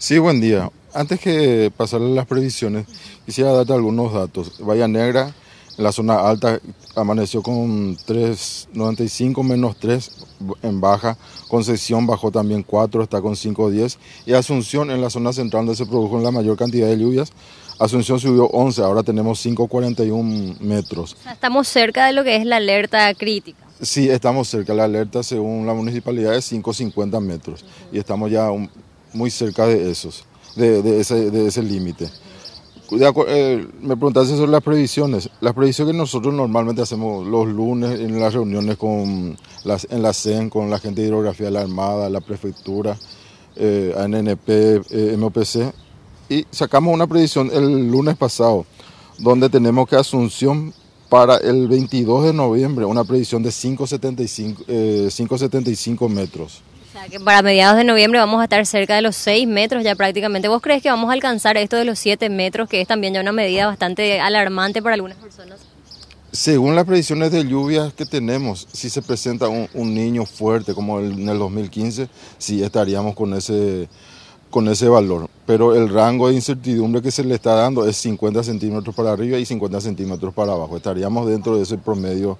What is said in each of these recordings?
Sí, buen día. Antes que pasar las previsiones, quisiera darte algunos datos. Bahía Negra, en la zona alta, amaneció con 3,95 menos 3 en baja. Concepción bajó también 4, está con 5,10. Y Asunción, en la zona central donde se produjo la mayor cantidad de lluvias, Asunción subió 11, ahora tenemos 5,41 metros. estamos cerca de lo que es la alerta crítica. Sí, estamos cerca. La alerta, según la municipalidad, es 5,50 metros. Y estamos ya muy cerca de esos, de, ese, límite. Eh, me preguntaste sobre las previsiones. Las previsiones nosotros normalmente hacemos los lunes en las reuniones con en la CEN, con la gente de hidrografía de la Armada, la prefectura, eh, ANNP, eh, MOPC, y sacamos una previsión el lunes pasado, donde tenemos que Asunción para el 22 de noviembre, una previsión de 5,75 eh, metros. Sea, que para mediados de noviembre vamos a estar cerca de los 6 metros ya prácticamente. ¿Vos crees que vamos a alcanzar esto de los 7 metros, que es también ya una medida bastante alarmante para algunas personas? Según las predicciones de lluvias que tenemos, si se presenta un, niño fuerte como el, en el 2015, sí estaríamos con ese con ese valor. Pero el rango de incertidumbre que se le está dando es 50 centímetros para arriba y 50 centímetros para abajo. Estaríamos dentro de ese promedio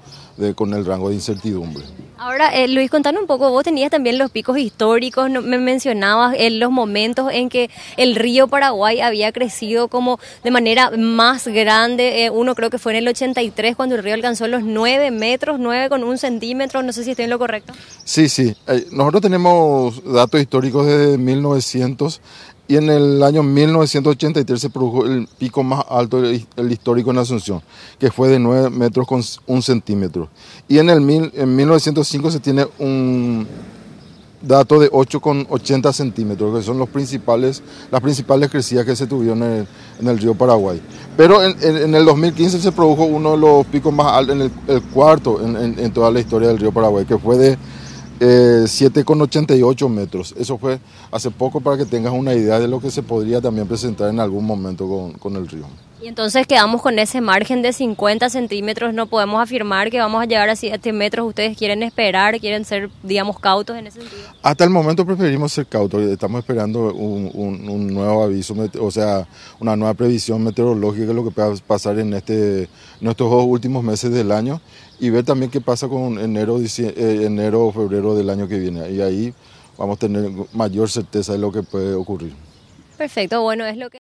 con el rango de incertidumbre. Ahora, eh, Luis, contanos un poco, vos tenías también los picos históricos, me mencionabas en los momentos en que el río Paraguay había crecido como de manera más grande. Eh, uno creo que fue en el 83 cuando el río alcanzó los 9 metros, 9 con un centímetro, no sé si estoy en lo correcto. Sí, sí. Eh, nosotros tenemos datos históricos de 1900 y en el año 1983 se produjo el pico más alto, el histórico en Asunción, que fue de 9 metros con un centímetro. Y en, el mil, en 1905 se tiene un dato de 8,80 centímetros, que son los principales, las principales crecidas que se tuvieron en el, río Paraguay. Pero en, el 2015 se produjo uno de los picos más altos, en el, cuarto en toda la historia del río Paraguay, que fue de eh, 7,88 metros. Eso fue hace poco para que tengas una idea de lo que se podría también presentar en algún momento con, con el río. Y entonces quedamos con ese margen de 50 centímetros, no podemos afirmar que vamos a llegar a 7 metros, ustedes quieren esperar, quieren ser, digamos, cautos en ese sentido. Hasta el momento preferimos ser cautos, estamos esperando un, un, nuevo aviso, o sea, una nueva previsión meteorológica de lo que pueda pasar en, este, en estos dos últimos meses del año y ver también qué pasa con enero, eh, enero o febrero del año que viene. Y ahí vamos a tener mayor certeza de lo que puede ocurrir. Perfecto, bueno, es lo que...